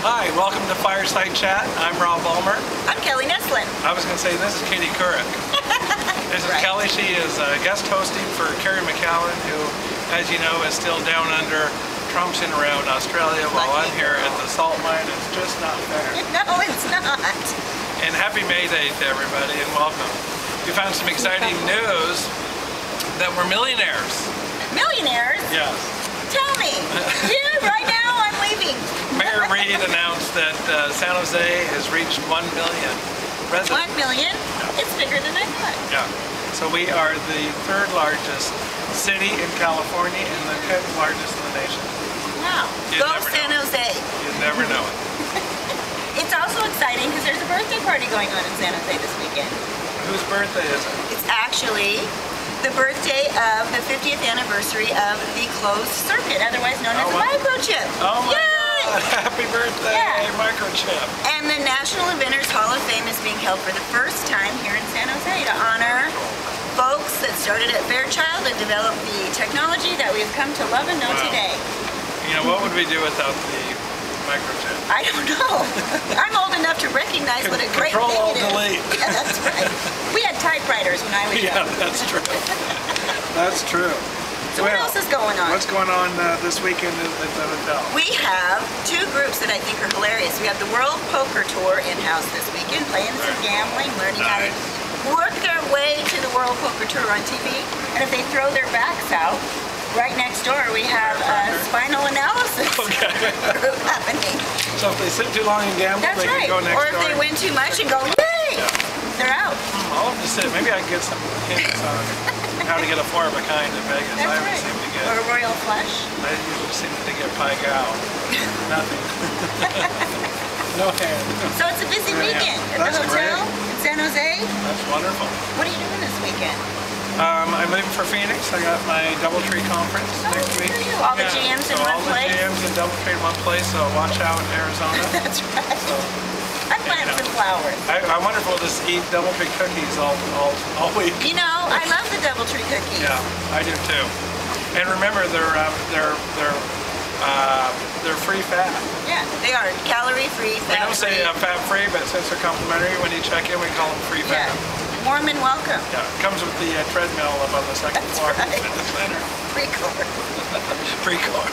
Hi, welcome to Fireside Chat. I'm Rob Balmer. I'm Kelly Nestlen. I was going to say this is Katie Couric. this is Right. Kelly. She is uh, guest hosting for Carrie McAllen, who, as you know, is still down under Trump's in around Australia while Lucky I'm here girl. at the salt mine. It's just not fair. No, it's not. And happy May Day to everybody and welcome. We found some exciting news that we're millionaires. Millionaires? Yes. Tell me. Yeah, right now I'm leaving. Mayor Reed announced that uh, San Jose has reached 1 million residents. One million? It's bigger than I thought. Yeah. So we are the third largest city in California and the fifth largest in the nation. Wow. You'd Go San know. Jose. You'd never know it. It's also exciting because there's a birthday party going on in San Jose this weekend. Whose birthday is it? It's actually the birthday of the 50th anniversary of the closed circuit, otherwise known as Oh, the wow. microchip. Oh my Yay! God! Happy birthday, Yeah. microchip. And the National Inventors Hall of Fame is being held for the first time here in San Jose to honor folks that started at Fairchild and developed the technology that we've come to love and know Wow. today. You know, what would we do without the microchip? I don't know. I'm old enough to recognize what a great Control, thing Alt, it is. delete. Yeah, that's right. We had typewriters when I was Yeah, young. that's true. That's true. So what else is going on? What's going on uh, this weekend at at the hotel? We have two groups that I think are hilarious. We have the World Poker Tour in-house this weekend, playing some gambling, learning how to work their way to the World Poker Tour on TV. And if they throw their backs out, right next door we have a spinal analysis Okay. happening. So if they sit too long and gamble, That's they right. can go next Or if door. they win too much and go, yay, they're out. I'll have to sit. Maybe I can get some hints on how to get a four of a kind in Vegas. That's I haven't right. seemed to get. Or a royal flush. I usually seem to get pai gow. Nothing. no hand. So it's a busy Yeah. weekend at That's the hotel great. in San Jose. That's wonderful. What are you doing this weekend? Um, I'm leaving for Phoenix. I got my DoubleTree conference Oh, next week. All the GMs in so one all place? the GMs in DoubleTree in one place. So watch out in Arizona. That's right. so I planted some flowers. I, I wonder if we'll just eat DoubleTree cookies all, all, all week. You know, I love the DoubleTree cookies. Yeah, I do too. And remember, they're um, they're they're uh, they're free fat. Yeah, they are calorie free, We fat don't say uh, fat free, but since they're complimentary, when you check in, we call them free fat. yeah, warm and welcome. Yeah, it comes with the uh, treadmill up on the second That's floor right. in the center. Core. Free car.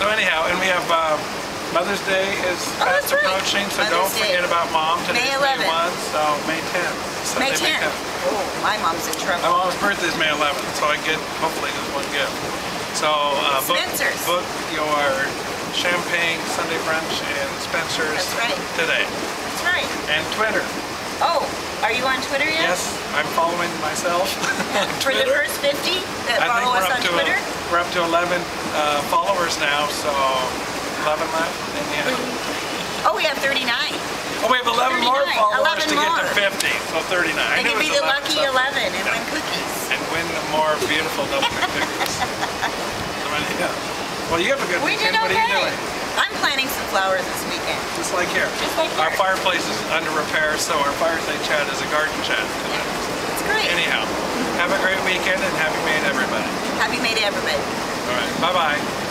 So anyhow, and we have uh, Mother's Day is Oh, fast right. approaching, so Mother's don't Day. forget about Mom. Today's May 11th. 1, so May 10th. May Sunday, 10th. Oh, my mom's in My mom's birthday is May 11th, so I get hopefully just one gift. So uh, book, book your champagne Sunday brunch in Spencer's That's right. today. That's right. And Twitter. Oh, are you on Twitter yet? Yes, I'm following myself For the Twitter. first 50 that I follow us on Twitter? we're up to 11 uh, followers now, so 11 left. And yeah. Oh, we have 39. Oh, we have 11 more 39, followers 11 to get to 50, so 39. I They it be the 11 lucky something. 11 and Yeah. win cookies. And win the more beautiful double cookies. So, yeah. Well, you have a good We did weekend. What are you doing? I'm planting some flowers weekend. Just like here. Just like Our fireplace is under repair, so our fireside chat is a garden chat tonight. It's great. Anyhow, have a great weekend and happy May to everybody. Happy May to everybody. All right. Bye-bye.